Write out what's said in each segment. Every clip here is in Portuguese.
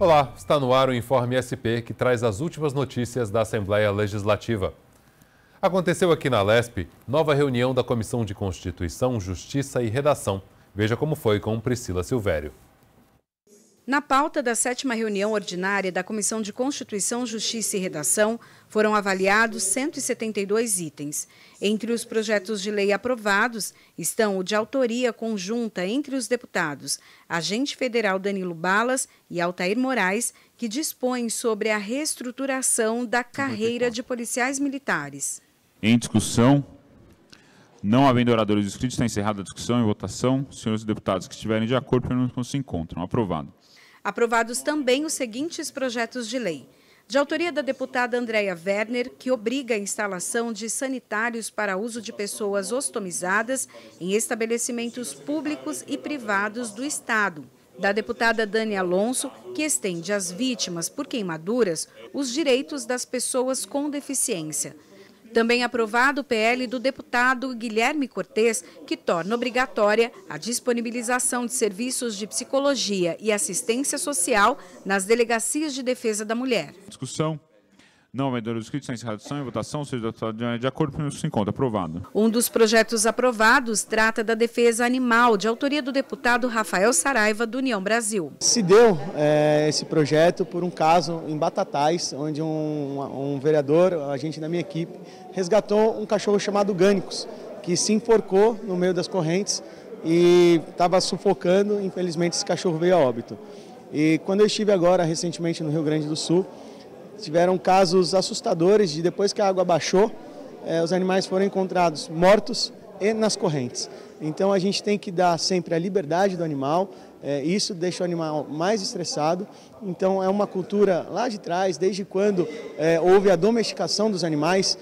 Olá, está no ar o Informe SP que traz as últimas notícias da Assembleia Legislativa. Aconteceu aqui na LESP nova reunião da Comissão de Constituição, Justiça e Redação. Veja como foi com Priscila Silvério. Na pauta da sétima reunião ordinária da Comissão de Constituição, Justiça e Redação, foram avaliados 172 itens. Entre os projetos de lei aprovados estão o de autoria conjunta entre os deputados Agente Federal Danilo Balas e Altair Moraes, que dispõem sobre a reestruturação da carreira de policiais militares. Em discussão, não havendo oradores inscritos, está encerrada a discussão e votação. Senhores deputados que estiverem de acordo, permaneçam se encontram. Aprovado. Aprovados também os seguintes projetos de lei. De autoria da deputada Andréia Werner, que obriga a instalação de sanitários para uso de pessoas ostomizadas em estabelecimentos públicos e privados do Estado. Da deputada Dani Alonso, que estende às vítimas por queimaduras os direitos das pessoas com deficiência. Também aprovado o PL do deputado Guilherme Cortes, que torna obrigatória a disponibilização de serviços de psicologia e assistência social nas delegacias de defesa da mulher. Discussão. Não havendo inscritos, sem redação e votação, seja de acordo com o se encontra aprovado. Um dos projetos aprovados trata da defesa animal, de autoria do deputado Rafael Saraiva, do União Brasil. Se deu é, esse projeto por um caso em Batatais, onde um, um vereador, a gente da minha equipe, resgatou um cachorro chamado Gânicos, que se enforcou no meio das correntes e estava sufocando. Infelizmente, esse cachorro veio a óbito. E quando eu estive agora, recentemente, no Rio Grande do Sul, tiveram casos assustadores de depois que a água baixou, eh, os animais foram encontrados mortos e nas correntes. Então a gente tem que dar sempre a liberdade do animal, eh, isso deixa o animal mais estressado. Então é uma cultura lá de trás, desde quando eh, houve a domesticação dos animais,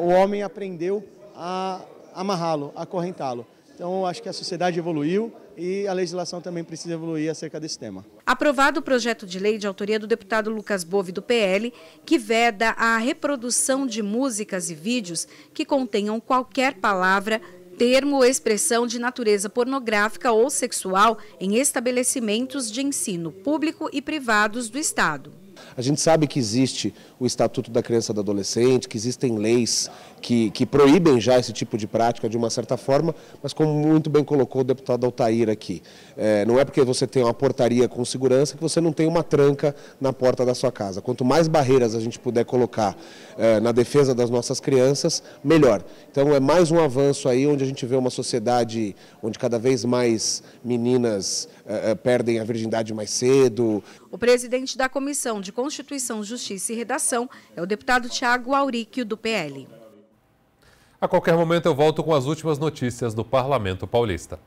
o homem aprendeu a amarrá-lo, a acorrentá-lo. Então acho que a sociedade evoluiu, e a legislação também precisa evoluir acerca desse tema. Aprovado o projeto de lei de autoria do deputado Lucas Bove, do PL, que veda a reprodução de músicas e vídeos que contenham qualquer palavra, termo ou expressão de natureza pornográfica ou sexual em estabelecimentos de ensino público e privados do Estado. A gente sabe que existe o Estatuto da Criança e do Adolescente, que existem leis que, que proíbem já esse tipo de prática de uma certa forma, mas como muito bem colocou o deputado Altair aqui, é, não é porque você tem uma portaria com segurança que você não tem uma tranca na porta da sua casa. Quanto mais barreiras a gente puder colocar é, na defesa das nossas crianças, melhor. Então é mais um avanço aí onde a gente vê uma sociedade onde cada vez mais meninas é, é perdem a virgindade mais cedo. O presidente da Comissão de Constituição, Justiça e Redação é o deputado Tiago Auríquio, do PL. A qualquer momento eu volto com as últimas notícias do Parlamento Paulista.